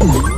Ooh.